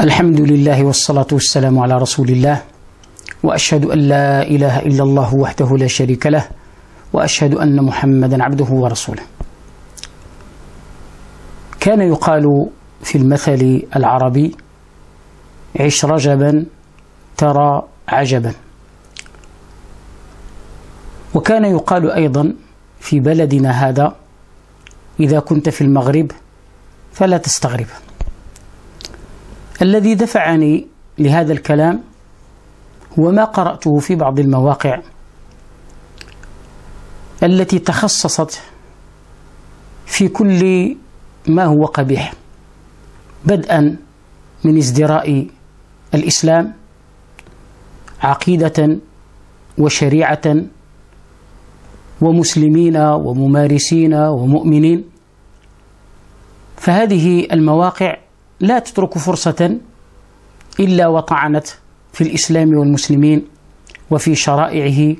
الحمد لله والصلاة والسلام على رسول الله وأشهد أن لا إله إلا الله وحده لا شريك له وأشهد أن محمدا عبده ورسوله كان يقال في المثل العربي عش رجبا ترى عجبا وكان يقال أيضا في بلدنا هذا إذا كنت في المغرب فلا تستغرب الذي دفعني لهذا الكلام هو ما قرأته في بعض المواقع التي تخصصت في كل ما هو قبيح بدءا من ازدراء الإسلام عقيدة وشريعة ومسلمين وممارسين ومؤمنين. فهذه المواقع لا تترك فرصة إلا وطعنت في الإسلام والمسلمين وفي شرائعه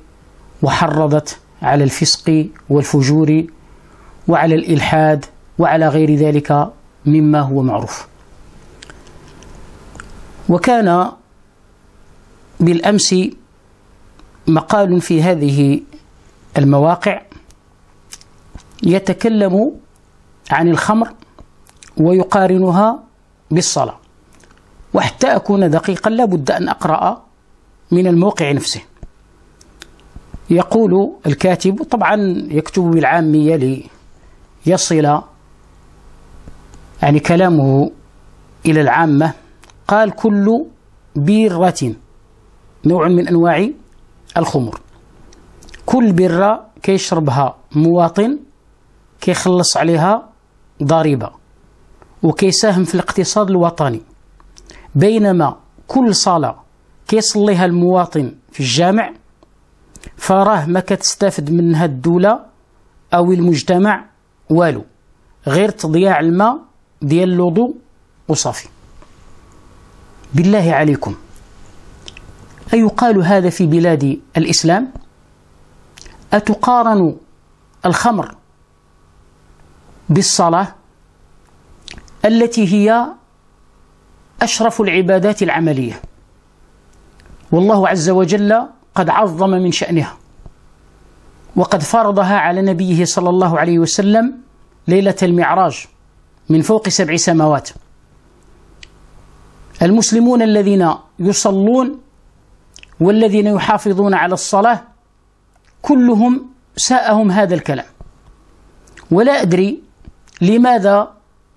وحرضت على الفسق والفجور وعلى الإلحاد وعلى غير ذلك مما هو معروف. وكان بالأمس مقال في هذه المواقع يتكلم عن الخمر ويقارنها بالصلاة. وحتى أكون دقيقا لابد أن أقرأ من الموقع نفسه. يقول الكاتب طبعا يكتب بالعامية ليصل يعني كلامه إلى العامة قال كل بيرة نوع من أنواع الخمر. كل برة كيشربها مواطن كيخلص عليها ضريبة. وكيساهم في الاقتصاد الوطني. بينما كل صلاة كيصليها المواطن في الجامع فراه ما كتستافد منها الدولة أو المجتمع والو غير تضياع الماء ديال الوضوء وصافي. بالله عليكم. أيقال هذا في بلاد الإسلام؟ أتقارن الخمر بالصلاة التي هي أشرف العبادات العملية. والله عز وجل قد عظم من شأنها وقد فرضها على نبيه صلى الله عليه وسلم ليلة المعراج من فوق سبع سماوات. المسلمون الذين يصلون والذين يحافظون على الصلاة كلهم ساءهم هذا الكلام. ولا أدري لماذا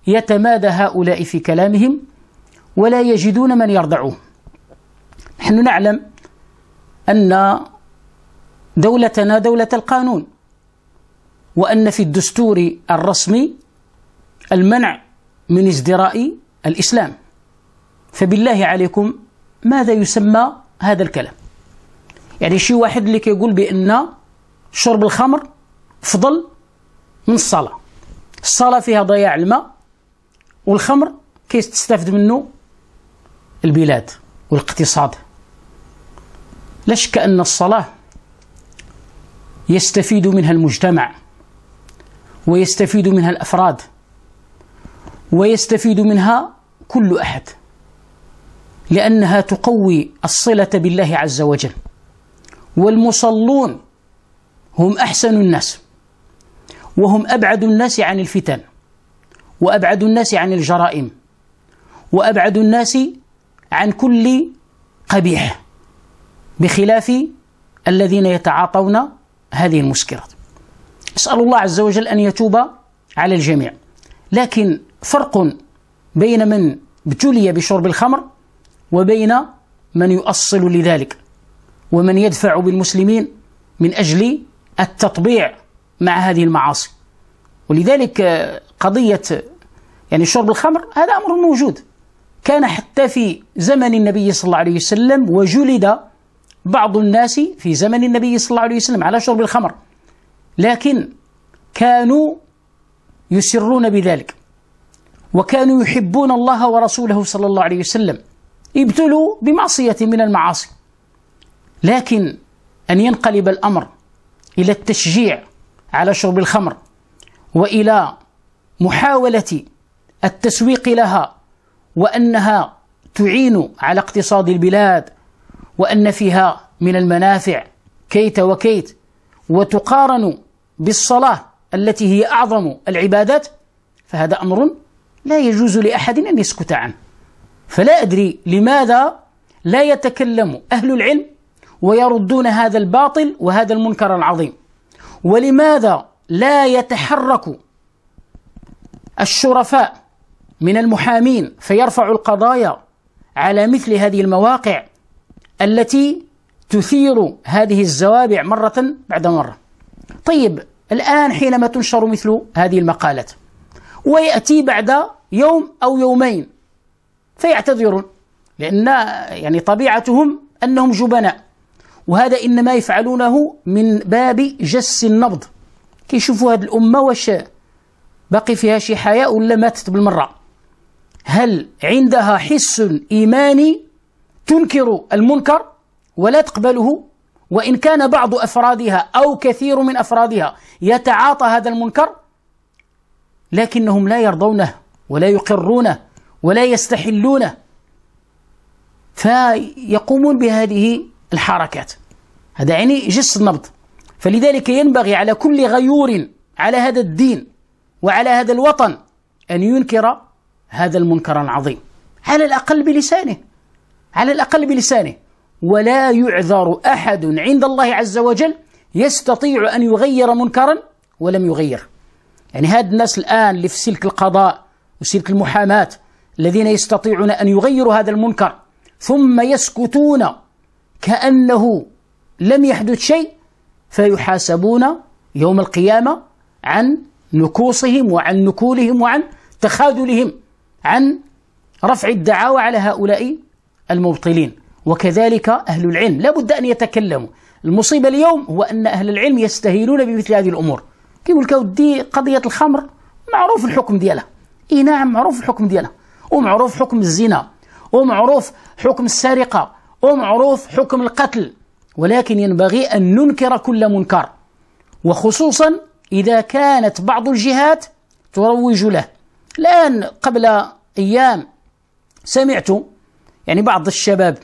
يتمادى هؤلاء في كلامهم ولا يجدون من يرضعوه. نحن نعلم أن دولتنا دولة القانون وأن في الدستور الرسمي المنع من ازدراء الإسلام. فبالله عليكم ماذا يسمى هذا الكلام؟ يعني شي واحد اللي كيقول بأن شرب الخمر أفضل من الصلاة. الصلاة فيها ضياع الماء والخمر كيف تستفد منه البلاد والاقتصاد. لا شك أن الصلاة يستفيد منها المجتمع ويستفيد منها الأفراد ويستفيد منها كل أحد؟ لأنها تقوي الصلة بالله عز وجل والمصلون هم أحسن الناس وهم أبعد الناس عن الفتن. وأبعد الناس عن الجرائم. وأبعد الناس عن كل قبيح بخلاف الذين يتعاطون هذه المسكرات. أسأل الله عز وجل أن يتوب على الجميع. لكن فرق بين من ابتلي بشرب الخمر وبين من يؤصل لذلك ومن يدفع بالمسلمين من أجل التطبيع مع هذه المعاصي. ولذلك قضية يعني شرب الخمر هذا أمر موجود. كان حتى في زمن النبي صلى الله عليه وسلم وجلد بعض الناس في زمن النبي صلى الله عليه وسلم على شرب الخمر. لكن كانوا يسرون بذلك وكانوا يحبون الله ورسوله صلى الله عليه وسلم. ابتلوا بمعصية من المعاصي. لكن أن ينقلب الأمر إلى التشجيع على شرب الخمر وإلى محاولة التسويق لها وأنها تعين على اقتصاد البلاد وأن فيها من المنافع كيت وكيت وتقارن بالصلاة التي هي أعظم العبادات فهذا أمر لا يجوز لأحد أن يسكت عنه. فلا أدري لماذا لا يتكلم أهل العلم ويردون هذا الباطل وهذا المنكر العظيم ولماذا لا يتحرك الشرفاء من المحامين فيرفعوا القضايا على مثل هذه المواقع التي تثير هذه الزوابع مرة بعد مرة. طيب الآن حينما تنشر مثل هذه المقالات ويأتي بعد يوم أو يومين فيعتذرون لأن يعني طبيعتهم أنهم جبناء وهذا إنما يفعلونه من باب جس النبض. كيشوفوا هذه الأمة واش باقي فيها شي حياة ولا ماتت بالمرة؟ هل عندها حس إيماني تنكر المنكر ولا تقبله؟ وإن كان بعض أفرادها أو كثير من أفرادها يتعاطى هذا المنكر لكنهم لا يرضونه ولا يقرونه ولا يستحلونه فيقومون بهذه الحركات. هذا يعني جس النبض فلذلك ينبغي على كل غيور على هذا الدين وعلى هذا الوطن أن ينكر هذا المنكر العظيم. على الأقل بلسانه. على الأقل بلسانه. ولا يعذر أحد عند الله عز وجل يستطيع أن يغير منكرا ولم يغير. يعني هاد الناس الآن اللي في سلك القضاء وسلك المحاماة الذين يستطيعون أن يغيروا هذا المنكر ثم يسكتون كأنه لم يحدث شيء فيحاسبون يوم القيامة عن نكوصهم وعن نكولهم وعن تخاذلهم عن رفع الدعاوى على هؤلاء المبطلين. وكذلك أهل العلم. لا بد أن يتكلموا. المصيبة اليوم هو أن أهل العلم يستهينون بمثل هذه الأمور. كيقول لك ودي قضية الخمر معروف الحكم ديالها إي نعم معروف الحكم ديالها ومعروف حكم الزنا. ومعروف حكم السرقة. ومعروف حكم القتل. ولكن ينبغي أن ننكر كل منكر. وخصوصا إذا كانت بعض الجهات تروج له. الآن قبل أيام سمعت يعني بعض الشباب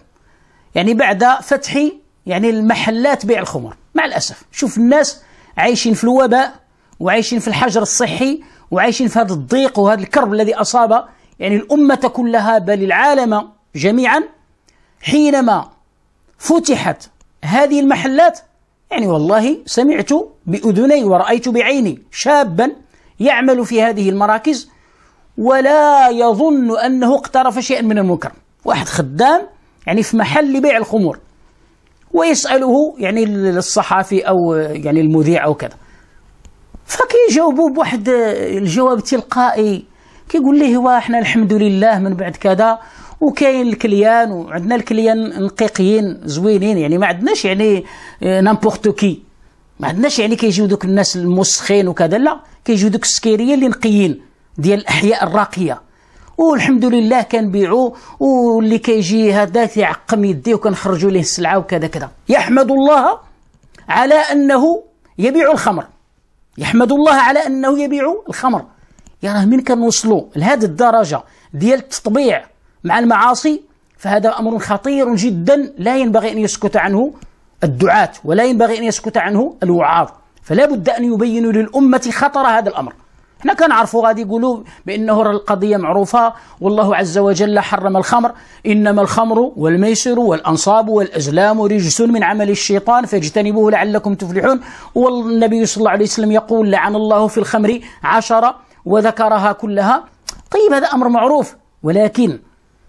يعني بعد فتح يعني المحلات بيع الخمر. مع الأسف شوف الناس عايشين في الوباء وعايشين في الحجر الصحي وعايشين في هذا الضيق وهذا الكرب الذي أصاب يعني الأمة كلها بل العالم جميعا. حينما فتحت هذه المحلات يعني والله سمعت بأذني ورأيت بعيني شابا يعمل في هذه المراكز ولا يظن أنه اقترف شيئا من المنكر. واحد خدام يعني في محل بيع الخمور ويسأله يعني الصحافي أو يعني المذيع أو كذا. فكيجاوبوا بواحد الجواب تلقائي كيقول ليه هو إحنا الحمد لله من بعد كذا وكاين الكليان وعندنا الكليان نقيقيين زوينين يعني ما عندناش يعني n'importe qui ما عندناش يعني كيجيو دوك الناس الموسخين وكذا لا كيجيو دوك السكايرية اللي نقيين ديال الأحياء الراقية. والحمد لله كنبيعوا واللي كيجي هذا يعقم يديه وكنخرجوا ليه السلعة وكذا كذا. يحمد الله على أنه يبيع الخمر. يحمد الله على أنه يبيع الخمر. يا راه من كنوصلوا لهذه الدرجة ديال التطبيع مع المعاصي فهذا أمر خطير جدا. لا ينبغي أن يسكت عنه الدعاة ولا ينبغي أن يسكت عنه الوعاظ. فلا بد أن يبينوا للأمة خطر هذا الأمر. إحنا كنعرفوا غادي يقولوا بأنه القضية معروفة. والله عز وجل حرم الخمر. إنما الخمر والميسر والأنصاب والأزلام رجس من عمل الشيطان فاجتنبوه لعلكم تفلحون. والنبي صلى الله عليه وسلم يقول لعن الله في الخمر عشرة وذكرها كلها. طيب هذا أمر معروف. ولكن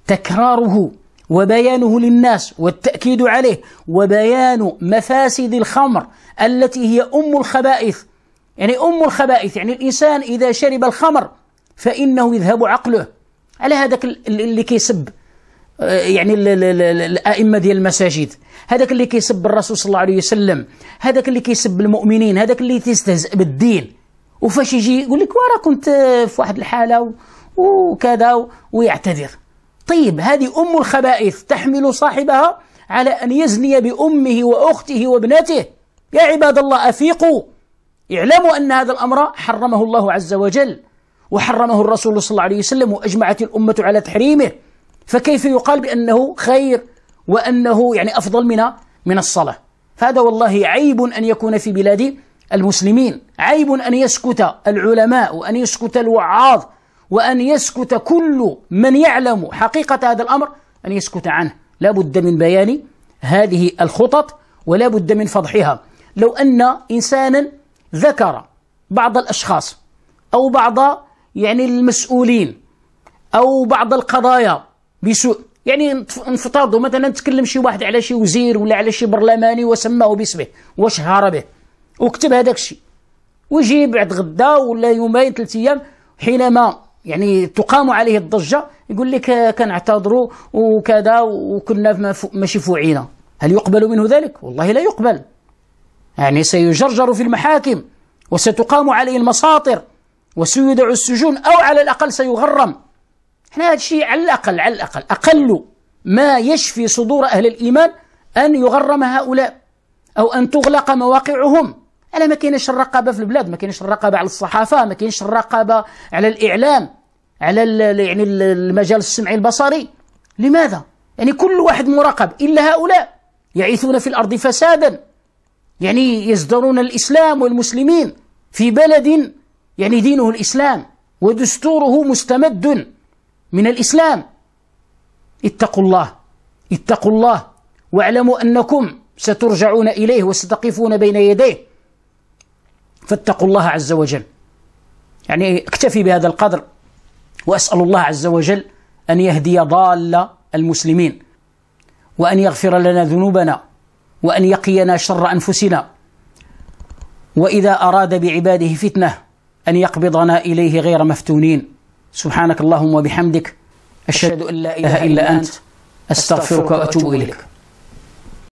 تكراره وبيانه للناس والتأكيد عليه وبيان مفاسد الخمر التي هي أم الخبائث. يعني أم الخبائث يعني الإنسان إذا شرب الخمر فإنه يذهب عقله. على هذاك اللي كيسب آه، يعني الأئمة ديال المساجد. هذاك اللي كيسب الرسول صلى الله عليه وسلم. هذاك اللي كيسب المؤمنين. هذاك اللي تستهزئ بالدين. وفاش يجي يقول لك ورا كنت في واحد الحالة وكذا ويعتذر. طيب هذه أم الخبائث تحمل صاحبها على أن يزني بأمه وأخته وابنته. يا عباد الله أفيقوا. اعلموا أن هذا الأمر حرمه الله عز وجل وحرمه الرسول صلى الله عليه وسلم وأجمعت الأمة على تحريمه. فكيف يقال بأنه خير وأنه يعني أفضل من من الصلاة؟ فهذا والله عيب أن يكون في بلاد المسلمين. عيب أن يسكت العلماء وأن يسكت الوعاظ وأن يسكت كل من يعلم حقيقة هذا الأمر أن يسكت عنه. لا بد من بيان هذه الخطط ولا بد من فضحها. لو أن إنسانا ذكر بعض الأشخاص أو بعض يعني المسؤولين أو بعض القضايا بسوء يعني نفترضوا مثلا تكلم شي واحد على شي وزير ولا على شي برلماني وسماه باسمه وشهر به؟ وكتب هذاك الشيء ويجي بعد غدا ولا يومين ثلاث أيام حينما يعني تقام عليه الضجة يقول لك كنعتذروا وكذا وكنا ماشي فوعينا. هل يقبل منه ذلك؟ والله لا يقبل. يعني سيجرجر في المحاكم وستقام عليه المساطر وسيدع السجون أو على الأقل سيغرم. إحنا هذا الشيء على الأقل على الأقل أقل ما يشفي صدور أهل الإيمان أن يغرم هؤلاء أو أن تغلق مواقعهم. أنا ما كاينش الرقابة في البلاد ما كاينش الرقابة على الصحافة ما كاينش الرقابة على الإعلام على يعني المجال السمعي البصري. لماذا؟ يعني كل واحد مراقب إلا هؤلاء يعيثون في الأرض فسادا يعني يزدرون الإسلام والمسلمين في بلد يعني دينه الإسلام ودستوره مستمد من الإسلام. اتقوا الله اتقوا الله واعلموا أنكم سترجعون إليه وستقفون بين يديه. فاتقوا الله عز وجل. يعني اكتفي بهذا القدر وأسأل الله عز وجل أن يهدي ضال المسلمين وأن يغفر لنا ذنوبنا وأن يقينا شر أنفسنا. وإذا أراد بعباده فتنة أن يقبضنا إليه غير مفتونين. سبحانك اللهم وبحمدك أشهد أن لا إله إلا أنت أستغفرك وأتوب إليك.